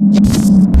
you